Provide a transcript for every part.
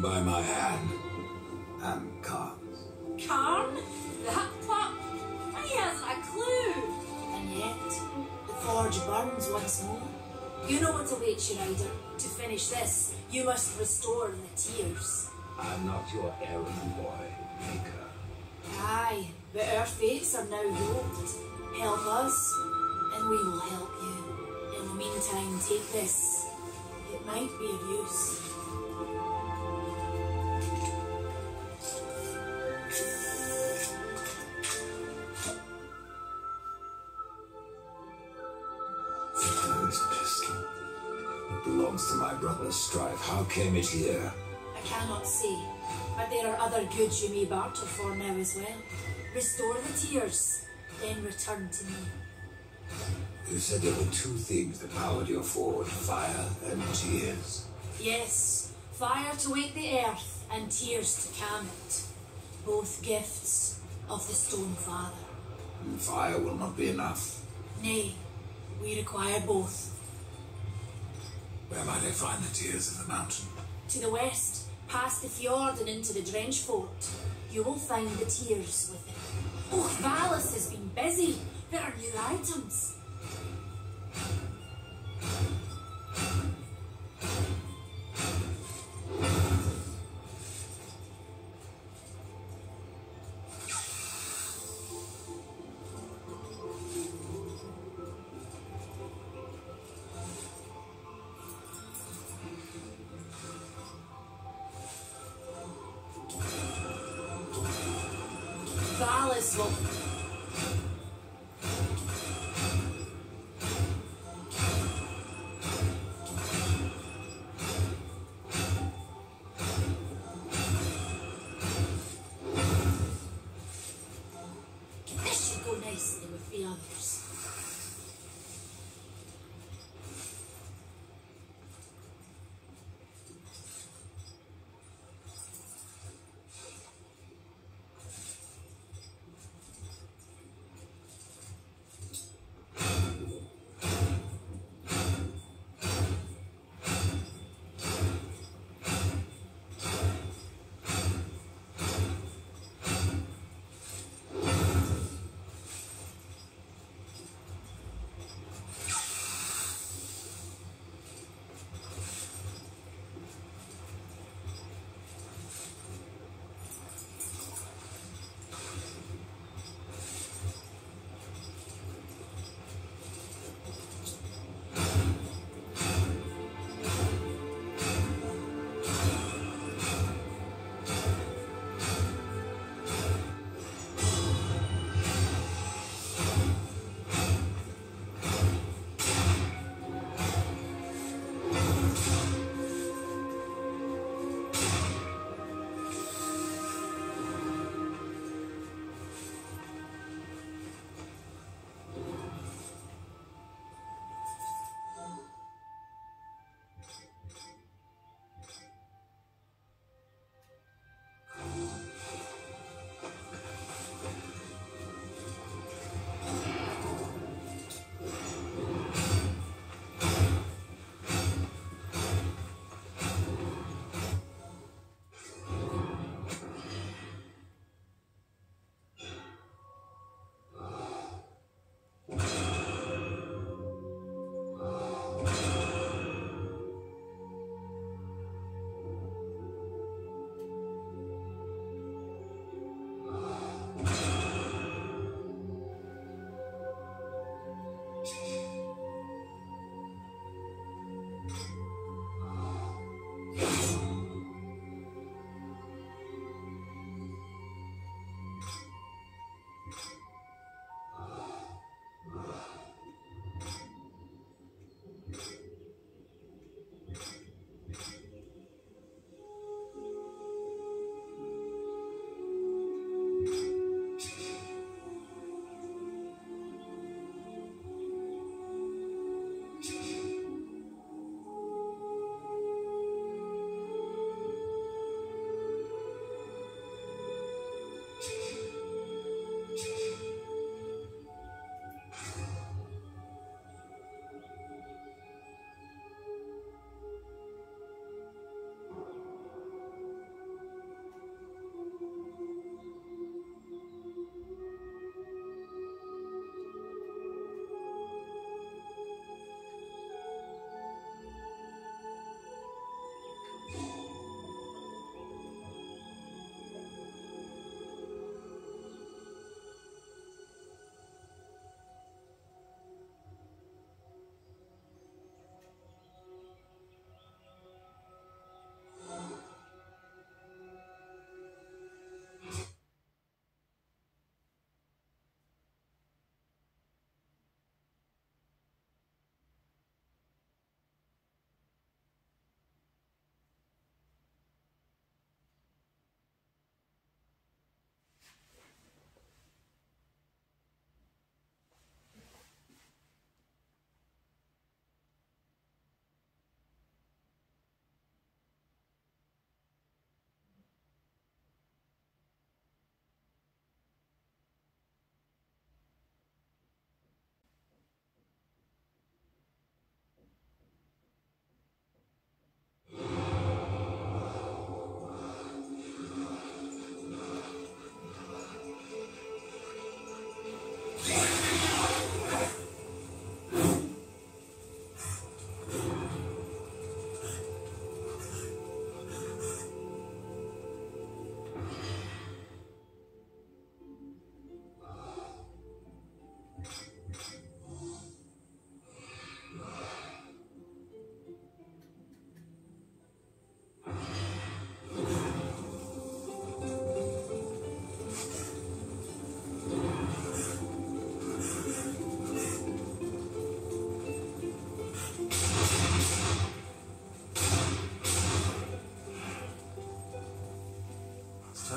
by my hand. And Karn. Karn? That pup? He hasn't a clue. And yet, the forge burns once more. You know what awaits you, Rider. To finish this, you must restore the tears. I'm not your errand boy, Maker. Aye, but our fates are now yoked. Help us, and we will help you. In the meantime, take this. It might be of use. This pistol. It belongs to my brother Strife. How came it here? I cannot say, but there are other goods you may barter for now as well. Restore the tears, then return to me. You said there were two things that powered your forge, fire and tears. Yes, fire to wake the earth and tears to calm it. Both gifts of the Stone Father. And fire will not be enough. Nay, we require both. Where might I find the tears of the mountain? To the west, past the fjord and into the Drenchfort, you will find the tears With within. Oh, Valus has been busy. There are new items. Nicely with the others.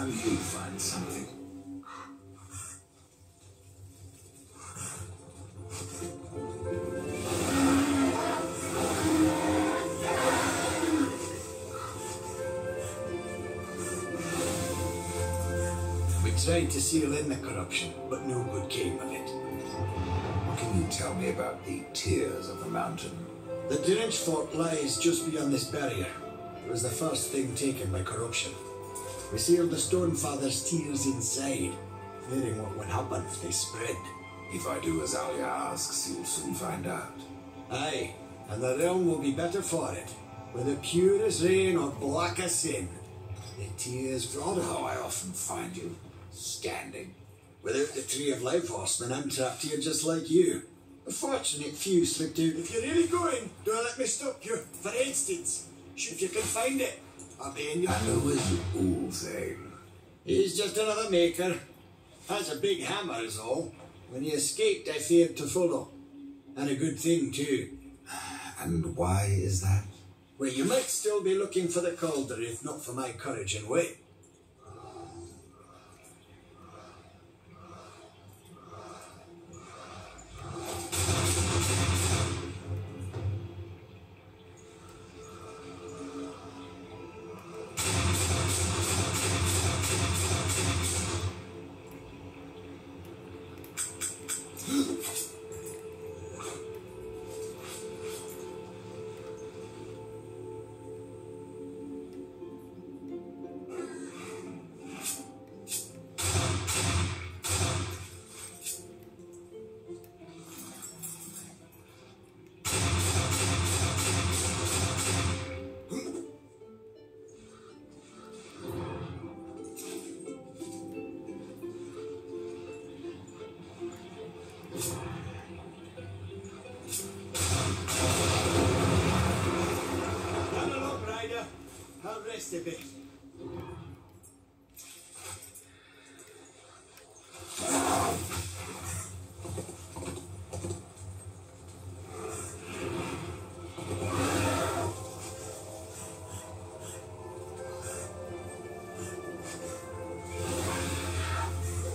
Find something. We tried to seal in the corruption, but no good came of it. What can you tell me about the tears of the mountain? The Drenchfort lies just beyond this barrier. It was the first thing taken by corruption. We sealed the Stonefather's tears inside, fearing what would happen if they spread. If I do as Alya asks, you'll soon find out. Aye, and the realm will be better for it, whether pure as rain or black as sin. The tears Odd brought how I often find you standing. Without the Tree of Life, Horseman, I'm trapped here just like you. A fortunate few slipped out. If you're really going, don't let me stop you. For instance, shoot if you can find it. In your... And who is the Ulthane? He's just another maker. Has a big hammer is all. When he escaped, I feared to follow. And a good thing, too. And why is that? Well, you might still be looking for the Calder if not for my courage and wit.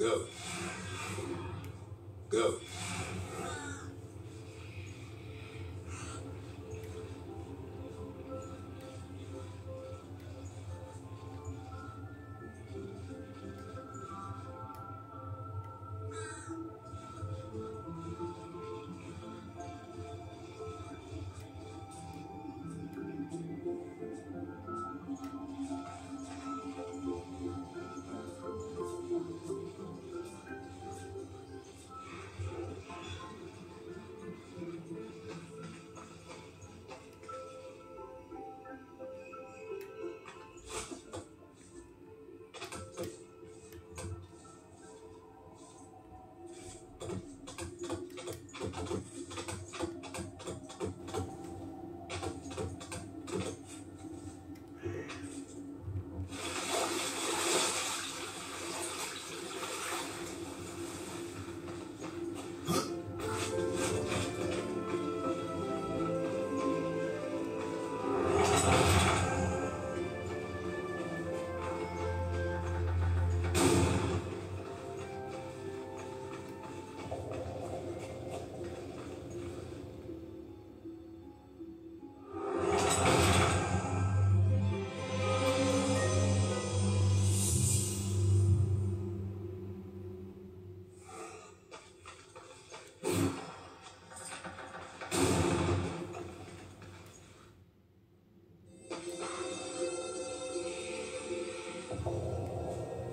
Go.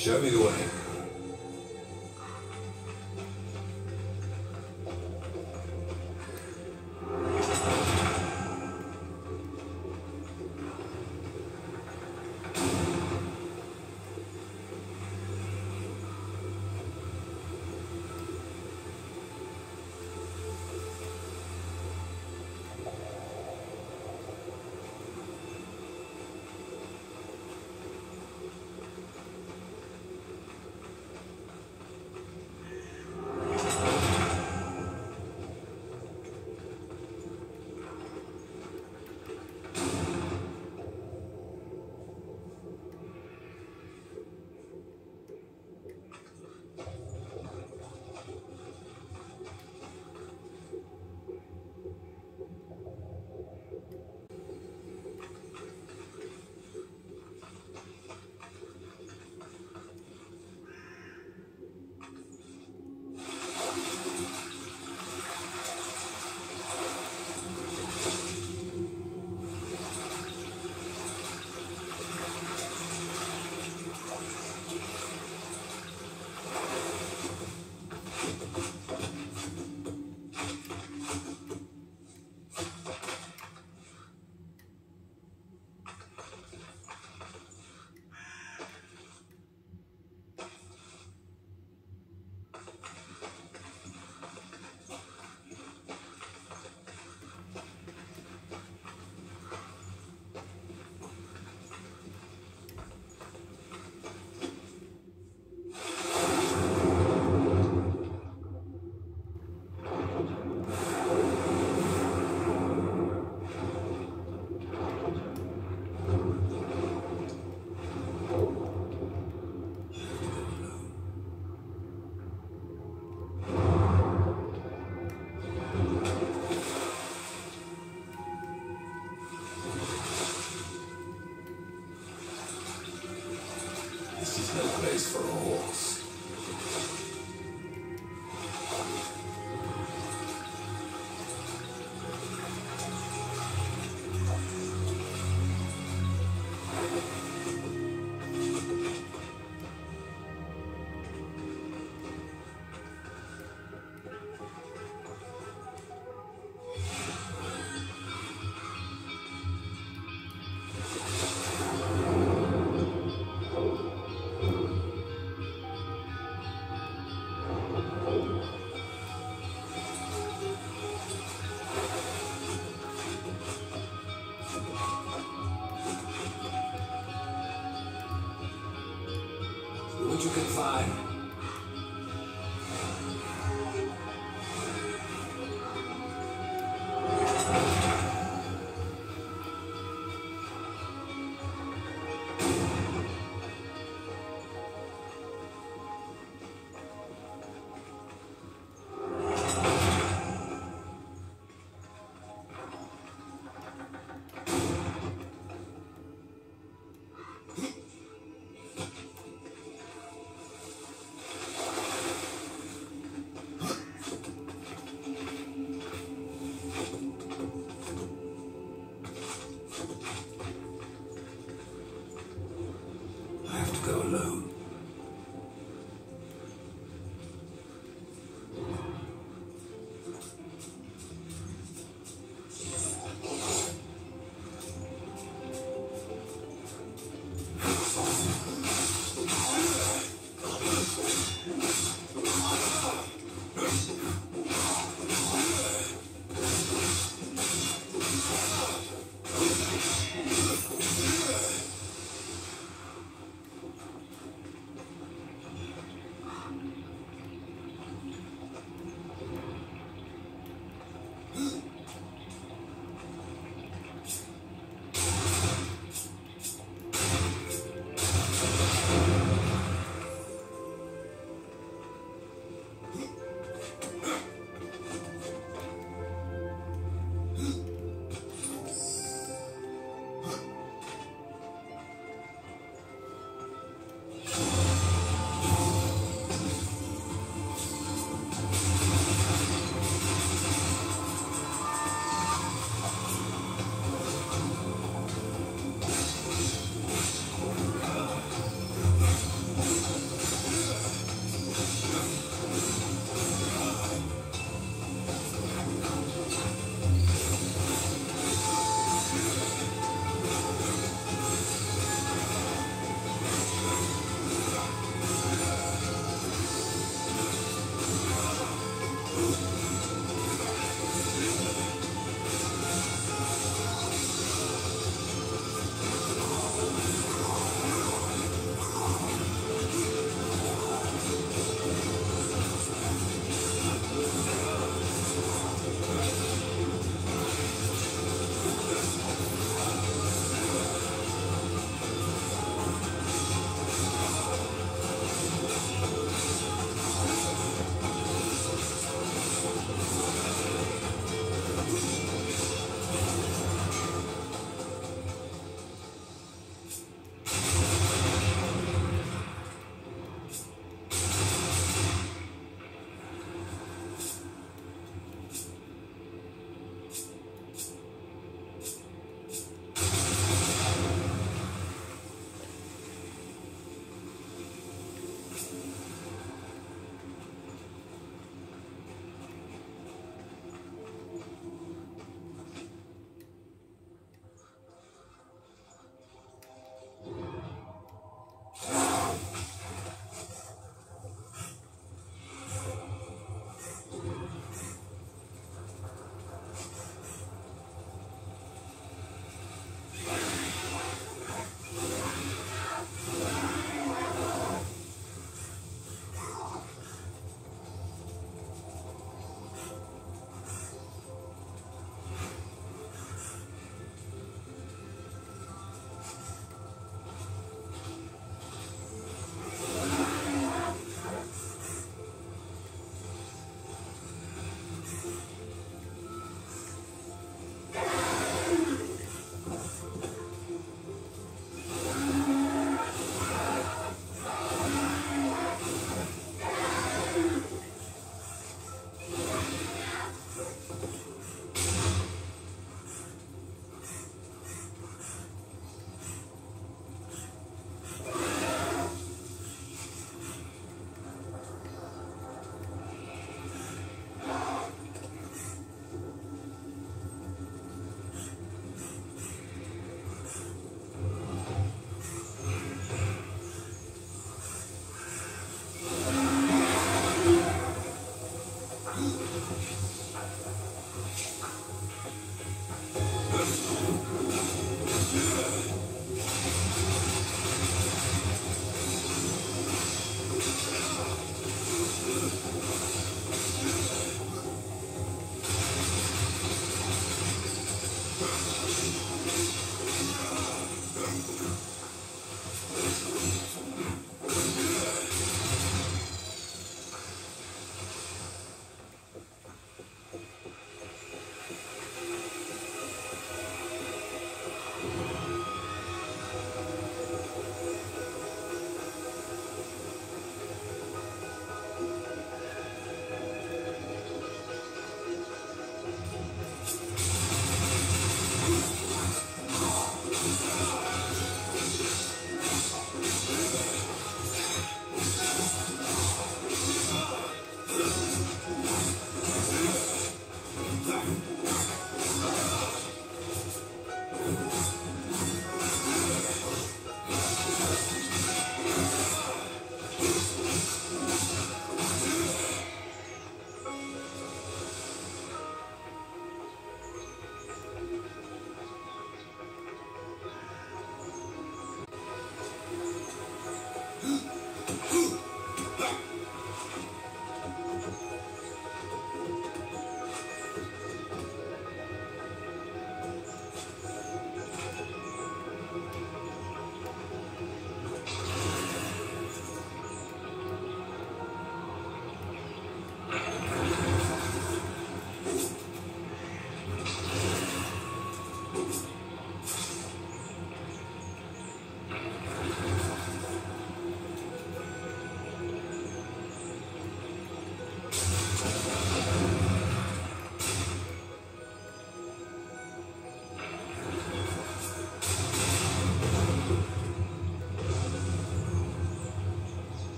Show me the way.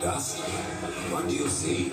Dust? What do you see?